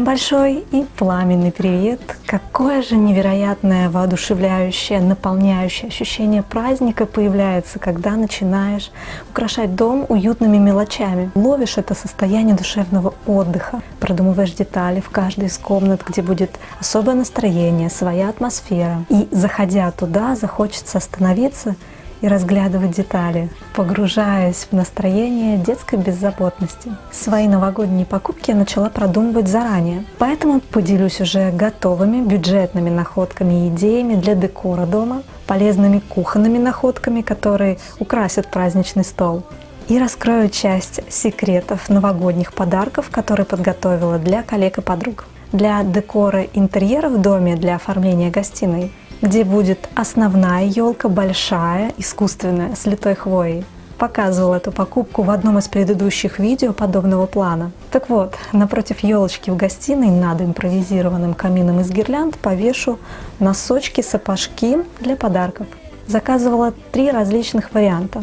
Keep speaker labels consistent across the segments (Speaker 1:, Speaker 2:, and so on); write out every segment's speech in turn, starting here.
Speaker 1: большой и пламенный привет! Какое же невероятное, воодушевляющее, наполняющее ощущение праздника появляется, когда начинаешь украшать дом уютными мелочами. Ловишь это состояние душевного отдыха, продумываешь детали в каждой из комнат, где будет особое настроение, своя атмосфера. И заходя туда, захочется остановиться и разглядывать детали, погружаясь в настроение детской беззаботности. Свои новогодние покупки я начала продумывать заранее, поэтому поделюсь уже готовыми бюджетными находками и идеями для декора дома, полезными кухонными находками, которые украсят праздничный стол, и раскрою часть секретов новогодних подарков, которые подготовила для коллег и подруг. Для декора интерьера в доме для оформления гостиной где будет основная елка, большая, искусственная, с литой хвоей. Показывал эту покупку в одном из предыдущих видео подобного плана. Так вот, напротив елочки в гостиной над импровизированным камином из гирлянд повешу носочки, сапожки для подарков. Заказывала три различных варианта.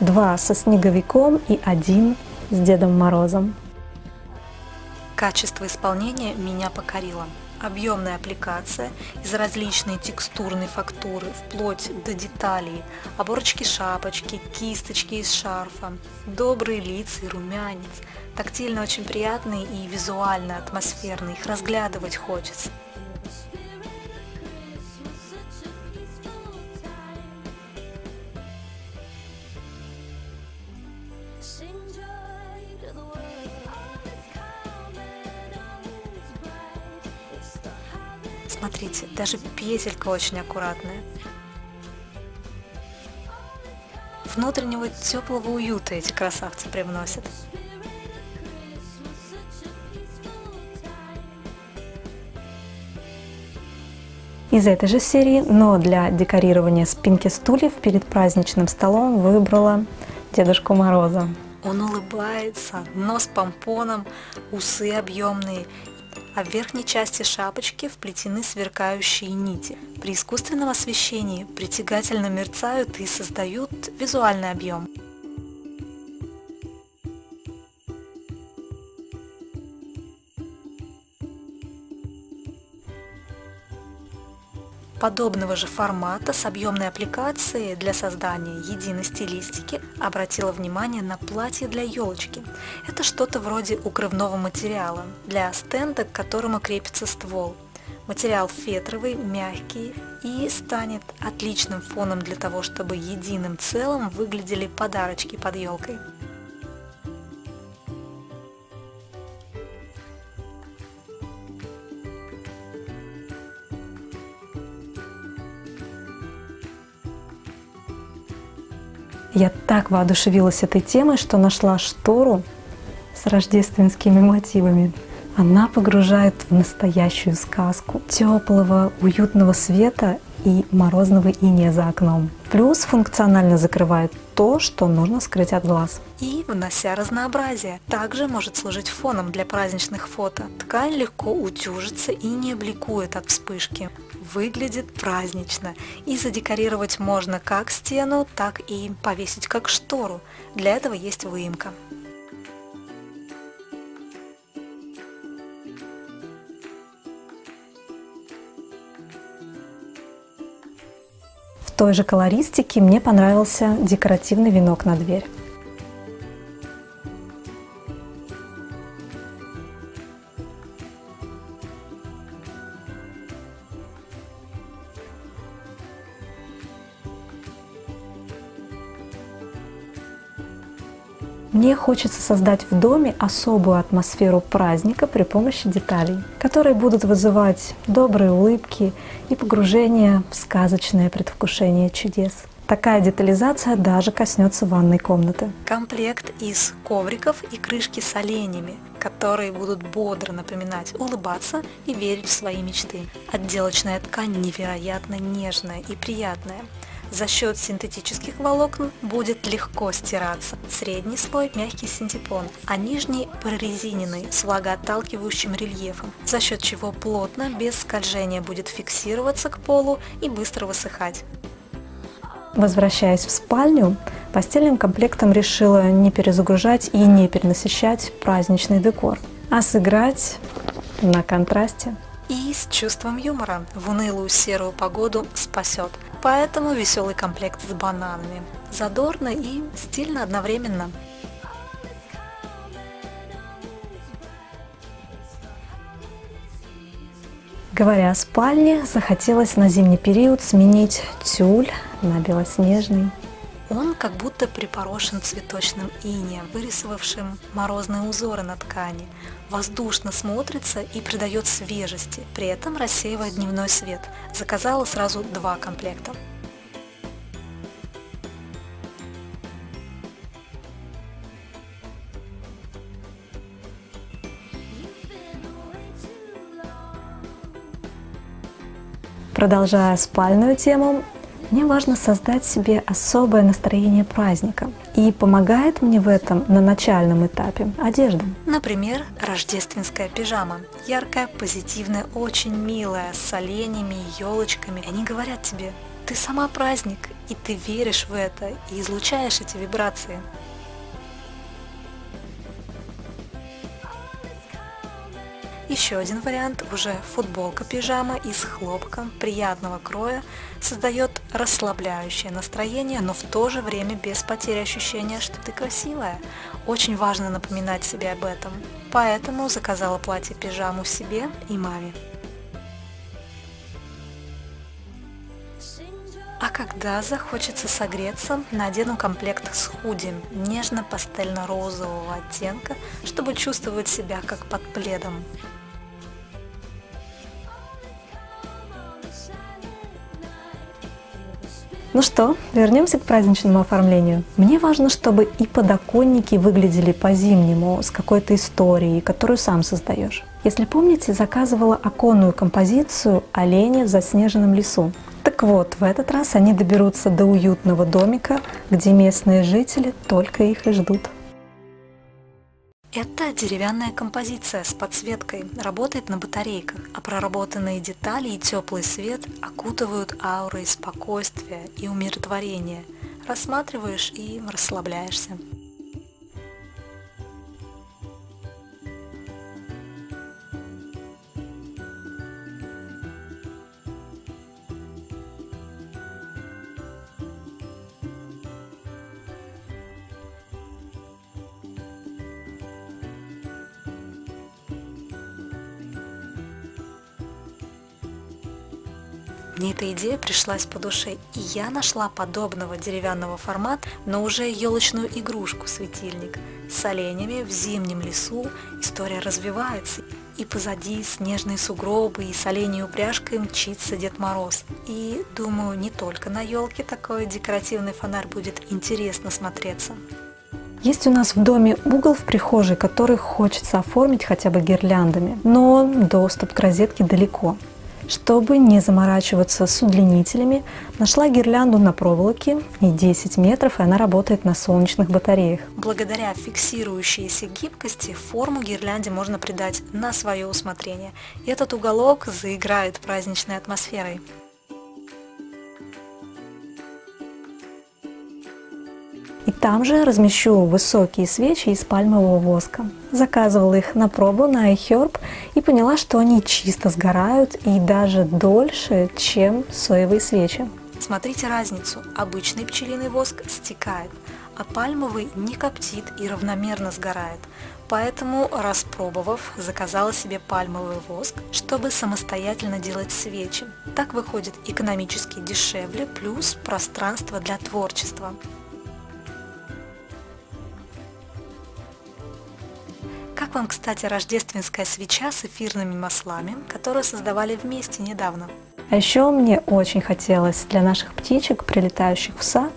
Speaker 1: Два со снеговиком и один с Дедом Морозом. Качество исполнения меня покорило объемная аппликация из различной текстурной фактуры, вплоть до деталей, оборочки шапочки, кисточки из шарфа, добрые лица и румянец, тактильно очень приятные и визуально атмосферные, их разглядывать хочется. Петелька очень аккуратная. Внутреннего теплого уюта эти красавцы привносят. Из этой же серии, но для декорирования спинки стульев перед праздничным столом выбрала Дедушку Мороза. Он улыбается, нос помпоном, усы объемные а в верхней части шапочки вплетены сверкающие нити. При искусственном освещении притягательно мерцают и создают визуальный объем. Подобного же формата с объемной аппликацией для создания единой стилистики обратила внимание на платье для елочки. Это что-то вроде укрывного материала для стенда, к которому крепится ствол. Материал фетровый, мягкий и станет отличным фоном для того, чтобы единым целым выглядели подарочки под елкой. Я так воодушевилась этой темой, что нашла штору с рождественскими мотивами. Она погружает в настоящую сказку теплого, уютного света и морозного иния за окном. Плюс функционально закрывает то, что нужно скрыть от глаз. И внося разнообразие. Также может служить фоном для праздничных фото. Ткань легко утюжится и не бликует от вспышки выглядит празднично. И задекорировать можно как стену, так и повесить как штору. Для этого есть выемка. В той же колористике мне понравился декоративный венок на дверь. Хочется создать в доме особую атмосферу праздника при помощи деталей, которые будут вызывать добрые улыбки и погружение в сказочное предвкушение чудес. Такая детализация даже коснется ванной комнаты. Комплект из ковриков и крышки с оленями, которые будут бодро напоминать улыбаться и верить в свои мечты. Отделочная ткань невероятно нежная и приятная за счет синтетических волокон будет легко стираться. Средний слой мягкий синтепон, а нижний прорезиненный с влагоотталкивающим рельефом, за счет чего плотно, без скольжения будет фиксироваться к полу и быстро высыхать. Возвращаясь в спальню, постельным комплектом решила не перезагружать и не перенасыщать праздничный декор, а сыграть на контрасте.
Speaker 2: И с чувством юмора в унылую серую погоду спасет. Поэтому веселый комплект с бананами. Задорно и стильно одновременно.
Speaker 1: Говоря о спальне, захотелось на зимний период сменить тюль на белоснежный.
Speaker 2: Он как будто припорошен цветочным инеем, вырисовавшим морозные узоры на ткани. Воздушно смотрится и придает свежести, при этом рассеивает дневной свет. Заказала сразу два комплекта.
Speaker 1: Продолжая спальную тему, мне важно создать себе особое настроение праздника. И помогает мне в этом на начальном этапе одежда.
Speaker 2: Например, рождественская пижама. Яркая, позитивная, очень милая, с оленями и елочками. Они говорят тебе, ты сама праздник, и ты веришь в это, и излучаешь эти вибрации. Еще один вариант, уже футболка-пижама из хлопка приятного кроя, создает расслабляющее настроение, но в то же время без потери ощущения, что ты красивая. Очень важно напоминать себе об этом. Поэтому заказала платье-пижаму себе и маме. А когда захочется согреться, надену комплект с худи нежно-пастельно-розового оттенка, чтобы чувствовать себя как под пледом.
Speaker 1: Ну что, вернемся к праздничному оформлению. Мне важно, чтобы и подоконники выглядели по-зимнему, с какой-то историей, которую сам создаешь. Если помните, заказывала оконную композицию «Олени в заснеженном лесу». Так вот, в этот раз они доберутся до уютного домика, где местные жители только их и ждут.
Speaker 2: Это деревянная композиция с подсветкой, работает на батарейках, а проработанные детали и теплый свет окутывают аурой спокойствия и умиротворения. Рассматриваешь и расслабляешься. Мне эта идея пришлась по душе, и я нашла подобного деревянного формата, но уже елочную игрушку-светильник. С оленями в зимнем лесу история развивается, и позади снежные сугробы, и с оленей упряжкой мчится Дед Мороз. И, думаю, не только на елке такой декоративный фонарь будет интересно смотреться.
Speaker 1: Есть у нас в доме угол в прихожей, который хочется оформить хотя бы гирляндами, но доступ к розетке далеко. Чтобы не заморачиваться с удлинителями, нашла гирлянду на проволоке, и 10 метров, и она работает на солнечных батареях.
Speaker 2: Благодаря фиксирующейся гибкости форму гирлянде можно придать на свое усмотрение. Этот уголок заиграет праздничной атмосферой.
Speaker 1: И там же размещу высокие свечи из пальмового воска. Заказывала их на пробу на iHerb и поняла, что они чисто сгорают и даже дольше, чем соевые свечи.
Speaker 2: Смотрите разницу. Обычный пчелиный воск стекает, а пальмовый не коптит и равномерно сгорает. Поэтому, распробовав, заказала себе пальмовый воск, чтобы самостоятельно делать свечи. Так выходит экономически дешевле, плюс пространство для творчества. Вам, кстати, рождественская свеча с эфирными маслами, которую создавали вместе недавно?
Speaker 1: А еще мне очень хотелось для наших птичек, прилетающих в сад,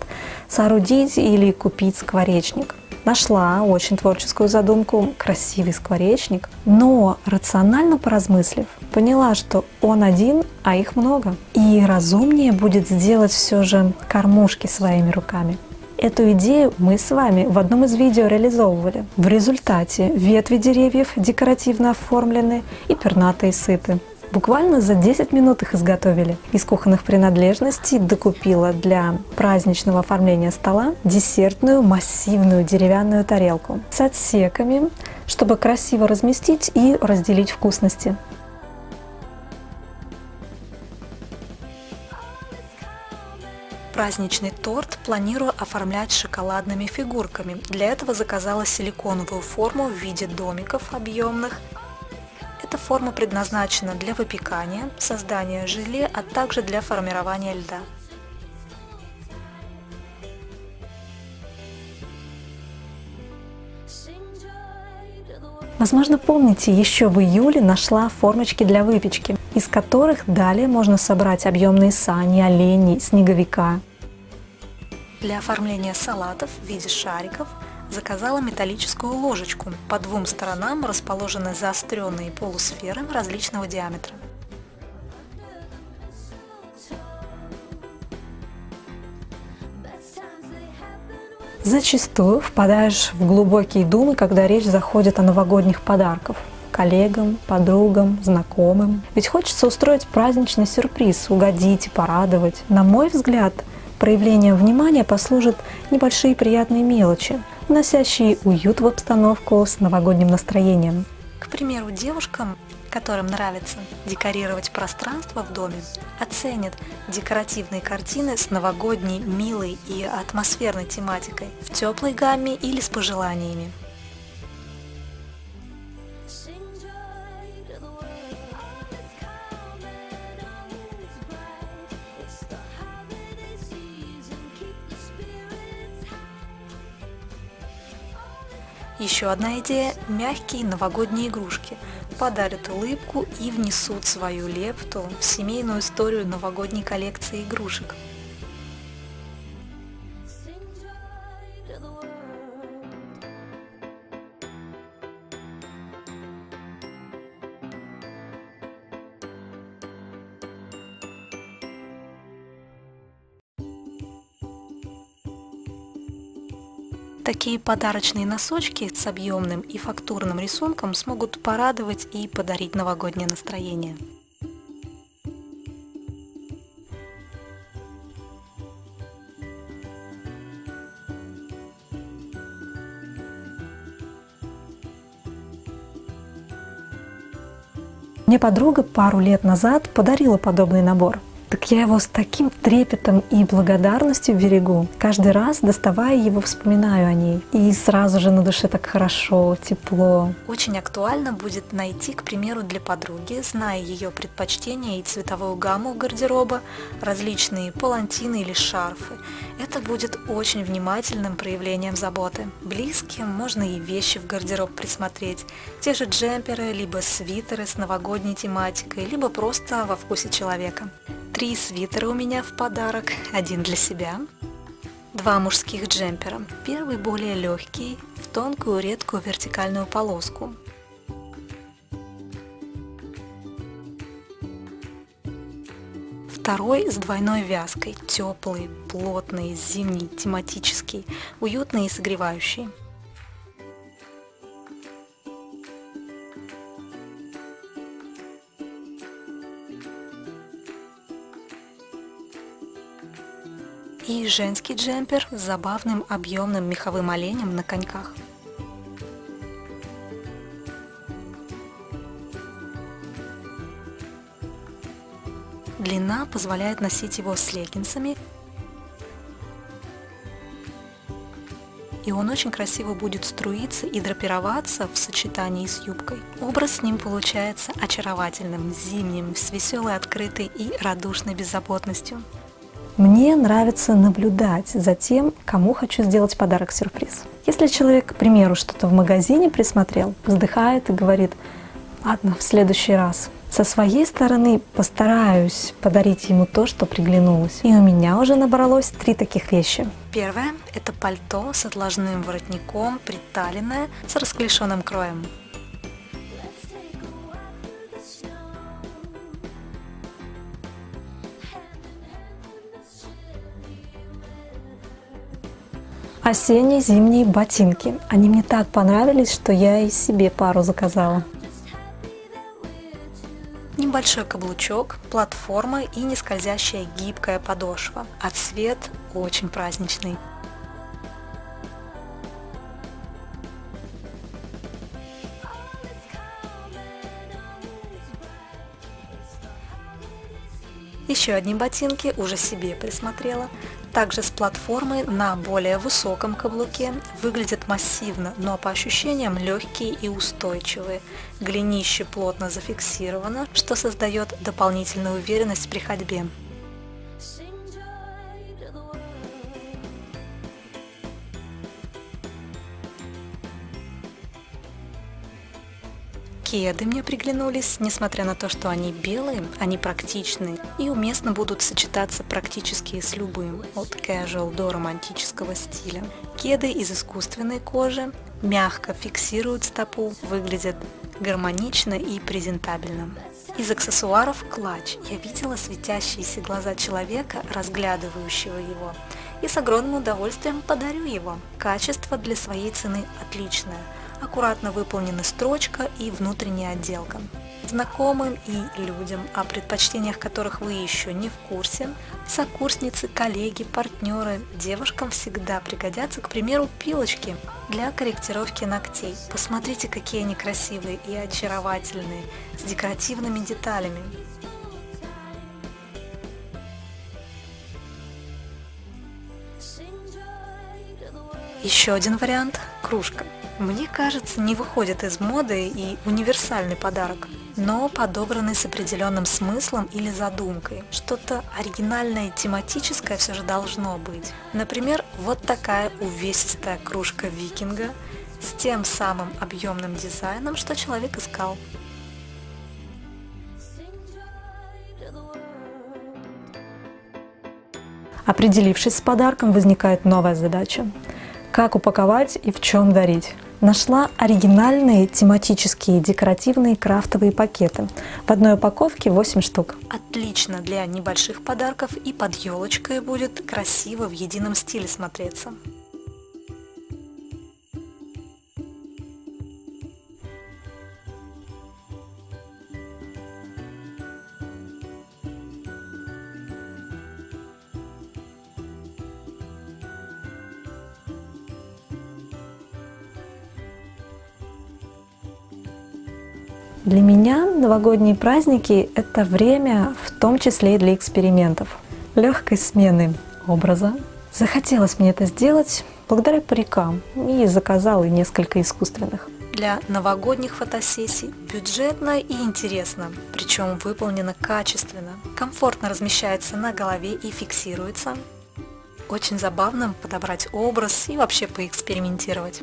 Speaker 1: соорудить или купить скворечник. Нашла очень творческую задумку, красивый скворечник, но рационально поразмыслив, поняла, что он один, а их много. И разумнее будет сделать все же кормушки своими руками. Эту идею мы с вами в одном из видео реализовывали. В результате ветви деревьев декоративно оформлены и пернатые сыты. Буквально за 10 минут их изготовили. Из кухонных принадлежностей докупила для праздничного оформления стола десертную массивную деревянную тарелку с отсеками,
Speaker 2: чтобы красиво разместить и разделить вкусности.
Speaker 1: Праздничный торт планирую оформлять шоколадными фигурками. Для этого заказала силиконовую форму в виде домиков объемных. Эта форма предназначена для выпекания, создания желе, а также для формирования льда.
Speaker 2: Возможно, помните, еще в июле нашла формочки для выпечки, из которых далее можно собрать объемные сани, олени, снеговика.
Speaker 1: Для оформления салатов в виде шариков заказала металлическую ложечку. По двум сторонам расположены заостренные полусферы различного диаметра.
Speaker 2: Зачастую впадаешь в глубокие думы, когда речь заходит о новогодних подарках коллегам, подругам, знакомым. Ведь хочется устроить праздничный сюрприз, угодить и порадовать. На мой взгляд, проявлением внимания послужат небольшие приятные мелочи, вносящие уют в обстановку с новогодним настроением.
Speaker 1: К примеру, девушкам которым нравится декорировать пространство в доме, оценят декоративные картины с новогодней, милой и атмосферной тематикой в теплой гамме или с пожеланиями. Еще одна идея – мягкие новогодние игрушки – подарят улыбку и внесут свою лепту в семейную историю новогодней коллекции игрушек. Такие подарочные носочки с объемным и фактурным рисунком смогут порадовать и подарить новогоднее настроение.
Speaker 2: Мне подруга пару лет назад подарила подобный набор так я его с таким трепетом и благодарностью берегу. Каждый раз, доставая его, вспоминаю о ней. И сразу же на душе так хорошо, тепло.
Speaker 1: Очень актуально будет найти, к примеру, для подруги, зная ее предпочтения и цветовую гамму гардероба, различные палантины или шарфы. Это будет очень внимательным проявлением заботы. Близким можно и вещи в гардероб присмотреть. Те же джемперы, либо свитеры с новогодней тематикой, либо просто во вкусе человека. Три свитера у меня в подарок, один для себя. Два мужских джемпера. Первый более легкий, в тонкую редкую вертикальную полоску. Второй с двойной вязкой, теплый, плотный, зимний, тематический, уютный и согревающий. И женский джемпер с забавным объемным меховым оленем на коньках. Длина позволяет носить его с леггинсами, и он очень красиво будет струиться и драпироваться в сочетании с юбкой. Образ с ним получается очаровательным, зимним, с веселой, открытой и радушной беззаботностью.
Speaker 2: Мне нравится наблюдать за тем, кому хочу сделать подарок-сюрприз. Если человек, к примеру, что-то в магазине присмотрел, вздыхает и говорит, ладно, в следующий раз. Со своей стороны постараюсь подарить ему то, что приглянулось. И у меня уже набралось три таких вещи.
Speaker 1: Первое – это пальто с отложным воротником, приталенное, с расклешенным кроем.
Speaker 2: осенние зимние ботинки. Они мне так понравились, что я и себе пару заказала.
Speaker 1: Небольшой каблучок, платформа и нескользящая гибкая подошва, а цвет очень праздничный. Еще одни ботинки уже себе присмотрела. Также с платформой на более высоком каблуке. Выглядят массивно, но по ощущениям легкие и устойчивые. Голенище плотно зафиксировано, что создает дополнительную уверенность при ходьбе. Кеды мне приглянулись, несмотря на то, что они белые, они практичные и уместно будут сочетаться практически с любым, от casual до романтического стиля. Кеды из искусственной кожи мягко фиксируют стопу, выглядят гармонично и презентабельно. Из аксессуаров клатч. Я видела светящиеся глаза человека, разглядывающего его, и с огромным удовольствием подарю его. Качество для своей цены отличное – аккуратно выполнены строчка и внутренняя отделка. Знакомым и людям, о предпочтениях которых вы еще не в курсе, сокурсницы, коллеги, партнеры, девушкам всегда пригодятся, к примеру, пилочки для корректировки ногтей. Посмотрите, какие они красивые и очаровательные, с декоративными деталями. Еще один вариант – кружка. Мне кажется, не выходит из моды и универсальный подарок, но подобранный с определенным смыслом или задумкой. Что-то оригинальное и тематическое все же должно быть. Например, вот такая увесистая кружка викинга с тем самым объемным дизайном, что человек искал.
Speaker 3: Определившись с подарком, возникает новая задача. Как упаковать и в чем дарить? Нашла оригинальные тематические декоративные крафтовые пакеты. В одной упаковке 8 штук.
Speaker 1: Отлично для небольших подарков и под елочкой будет красиво в едином стиле смотреться.
Speaker 3: Для меня новогодние праздники – это время в том числе и для экспериментов, легкой смены образа. Захотелось мне это сделать благодаря парикам и заказала несколько искусственных.
Speaker 1: Для новогодних фотосессий бюджетно и интересно, причем выполнено качественно, комфортно размещается на голове и фиксируется. Очень забавно подобрать образ и вообще поэкспериментировать.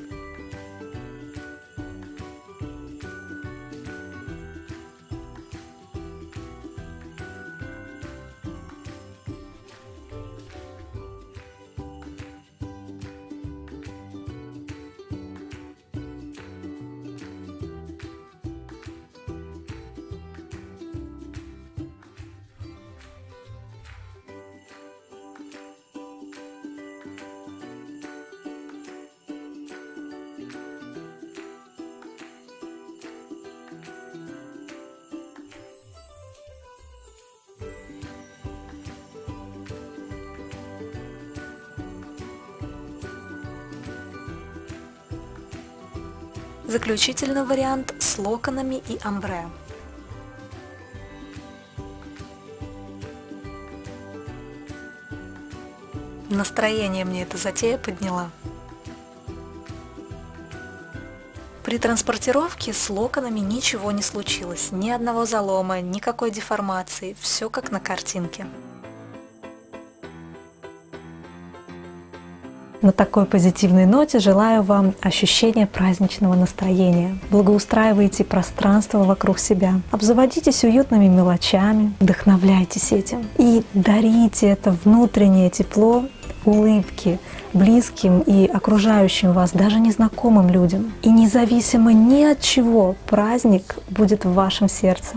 Speaker 1: Заключительный вариант с локонами и амбре. Настроение мне эта затея подняла. При транспортировке с локонами ничего не случилось, ни одного залома, никакой деформации, все как на картинке.
Speaker 3: На такой позитивной ноте желаю вам ощущения праздничного настроения. Благоустраивайте пространство вокруг себя. Обзаводитесь уютными мелочами, вдохновляйтесь этим. И дарите это внутреннее тепло, улыбки близким и окружающим вас, даже незнакомым людям. И независимо ни от чего праздник будет в вашем сердце.